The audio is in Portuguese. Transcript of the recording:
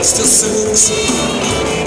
still so